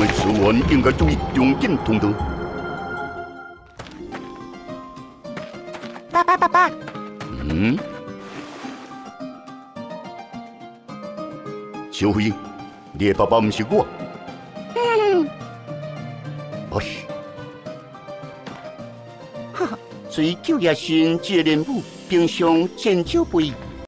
们吃完应该注意重点通道。爸爸，爸爸，嗯？小英，你的爸爸不是我。嗯，哎，哈哈，追求野心，这任务平常见少不易。